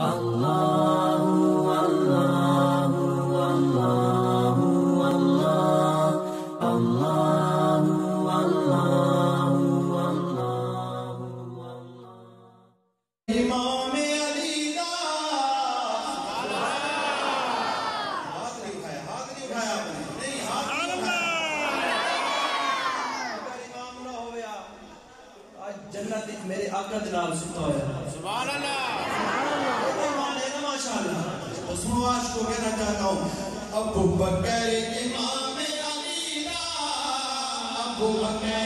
امام علی دا ہاتھ نہیں اٹھایا ہاتھ نہیں اٹھایا نہیں ہاتھ اگر امام نہ ہویا آج جنت میرے آقا دے نال ستا ہویا سبحان اللہ ماشاءاللہ کو کہنا چاہتا ہوں ابو بکر امام علی ابو بکر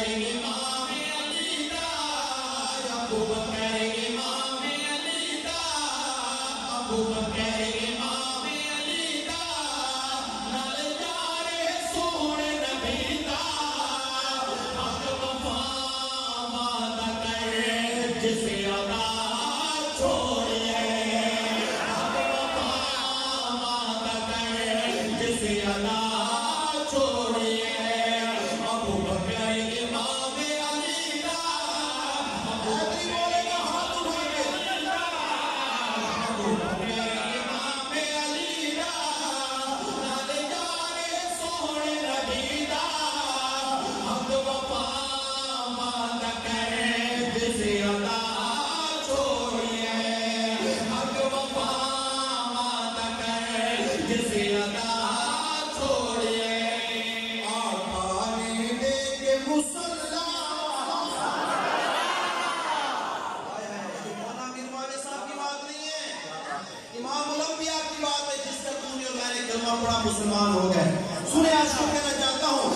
مسلمان ہو گئے۔ سنے آج کو کہنا چاہتا ہوں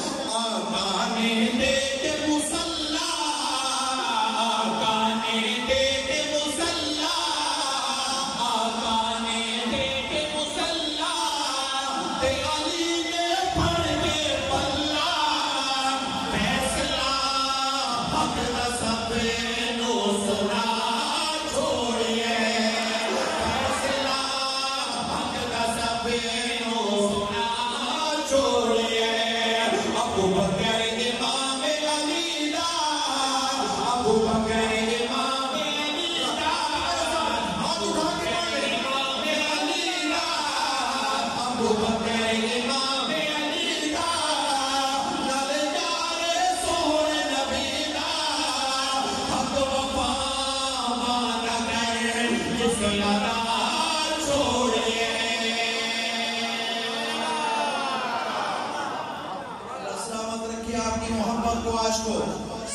سلامت آپ کی محبت کو آج کو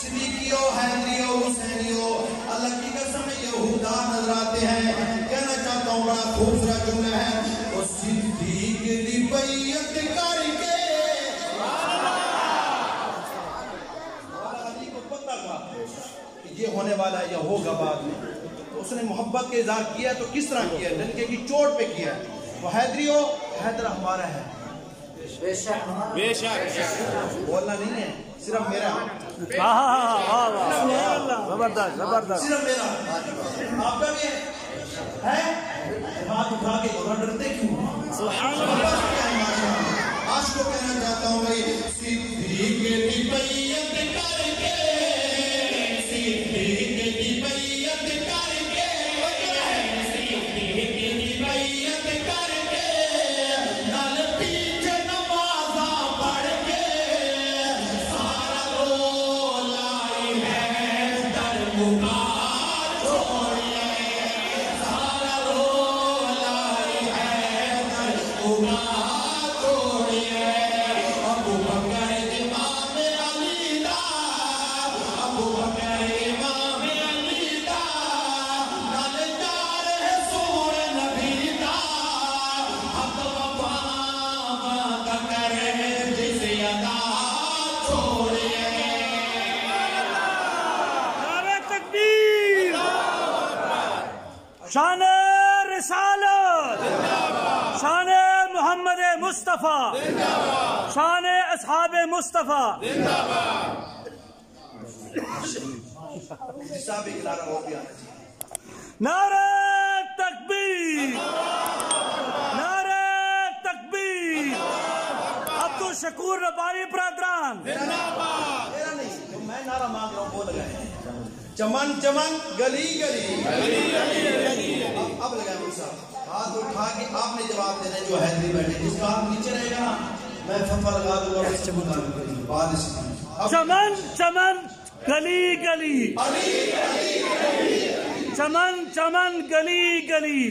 صدیقیوں حیدریوں حسینیوں اللہ کی قسم یہودا نظر آتے ہیں۔ کہنا چاہتا ہوں، بڑا خوبصورت جملہ ہے۔ وہ صدیق دی بیعت کر کے۔ مولا علی کو پتہ تھا کہ یہ ہونے والا ہے یا ہوگا بعد میں۔ تو اس نے محبت کے اظہار کیا تو کس طرح کیا؟ ہے ڈنکے کی چوٹ پہ کیا۔ ہے وہ حیدریوں حیدر ہمارا ہے۔ بے شک بولنا نہیں ہے صرف میرا زبردست زبردست صرف میرا آپ کا بھی ہے ہاتھ اٹھا کے ڈرتے کیوں سبحان اللہ Oh, مصطفیٰ۔ شان اصحاب مصطفیٰ۔ نعرہ تکبیر۔ نعرہ تکبیر۔ عبد الشکور ربانی برادران۔ میرا نہیں، میں نعرہ مانگ رہا ہوں، وہ لگائے۔ چمن چمن گلی گلی۔ اب اب لگائے مجھ صاحب۔ ہاتھ اٹھا کے آپ نے جواب دینا ہے جو حیدری بیٹھے۔ جس کا ہاتھ نیچے رہے گا میں پھپا لگا دوں گا اس سے مطابق کریں گے بعد اس چمن چمن گلی گلی۔ چمن چمن گلی گلی۔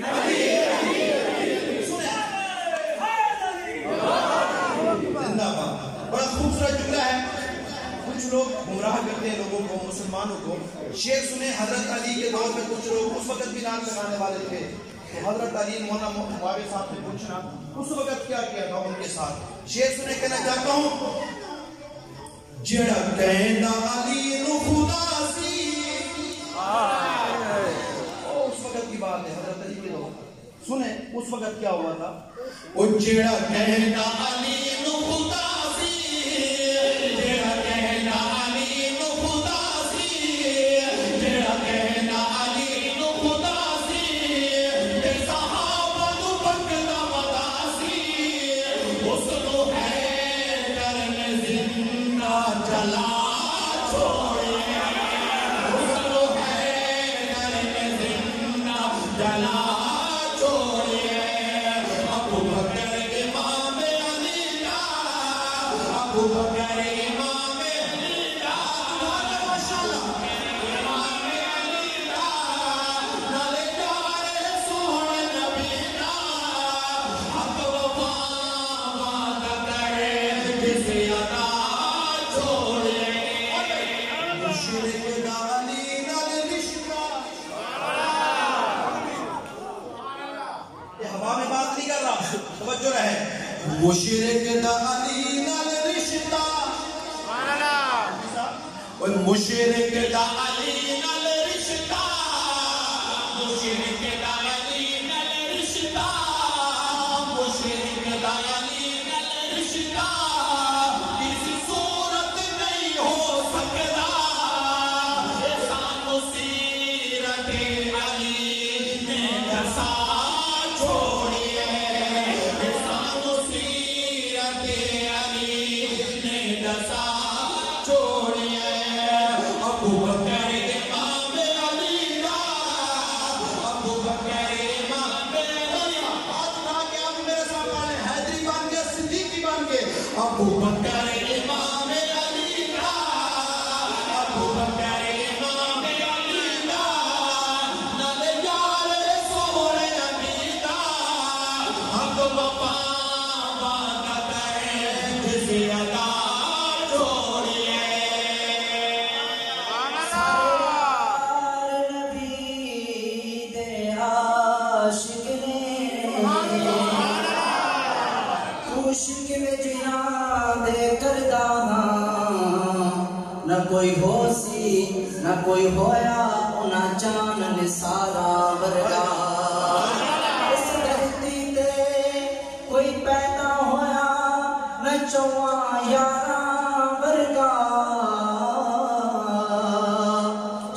زندہ باد بڑا خوبصورت جملہ ہے کچھ لوگ گمراہ کرتے ہیں لوگوں کو، مسلمانوں کو۔ شعر سنے حضرت علی کے دور میں کچھ لوگ اس وقت بھی نام لگانے والے تھے۔ تو حضرت علی مولانا معاویہ صاحب سے پوچھنا، اس وقت کیا کیا تھا ان کے ساتھ؟ شعر سنے کہنا چاہتا ہوں، جڑا کہنا علی نو خدا سی۔ اس وقت کی بات ہے، حضرت علی کے دور۔ سنیں اس وقت کیا ہوا تھا؟ او جڑا کہنا علی نو خدا رہے مشرک دا علی نال رشتہ اوے مشرک دا علی نال رشتہ مشرک دا علی نال رشتہ مشرک دا علی نال رشتہ کسی کوئی ہویا انہا چان نسارا ورگا اس دھرتی تے کوئی پیدا ہویا نہ چواں یارا ورگا۔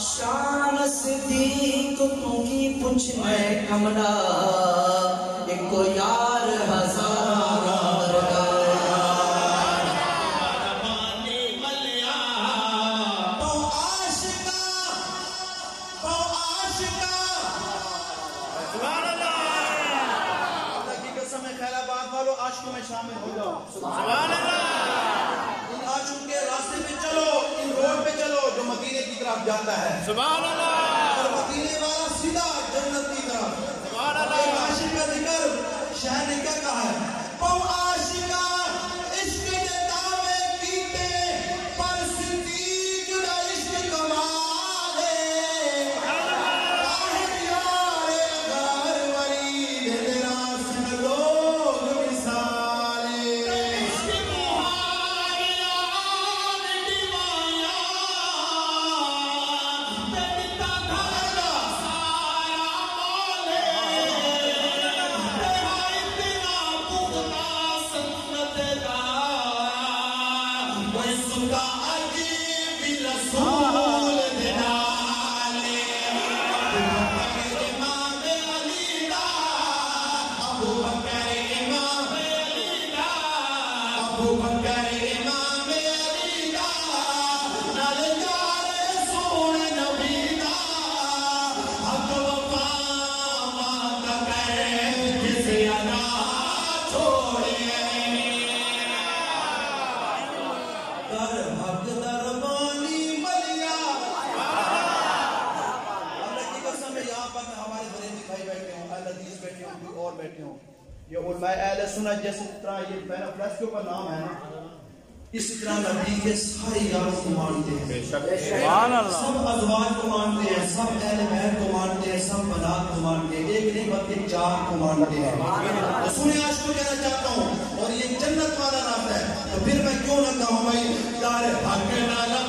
شان صدیق تو کی پوچھ میں کمڑا ایک کو یار شہر نکاح کا کہا ہے؟ کے اوپر نام ہے نا اسی طرح نبی کے سارے یاروں کو مانتے ہیں۔ سبحان اللہ۔ سب ازواج کو مانتے ہیں سب اہل بہن کو مانتے ہیں سب بنات کو مانتے ہیں ایک نہیں بلکہ چار کو مانتے ہیں۔ رسول آج کو کہنا چاہتا ہوں اور یہ جنت والا راستہ ہے۔ تو پھر میں کیوں نہ کہوں بھائی تارے حق نہ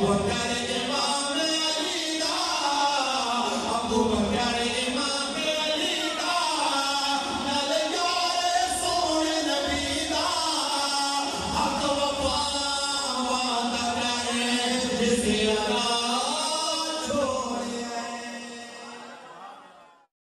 Wakanda.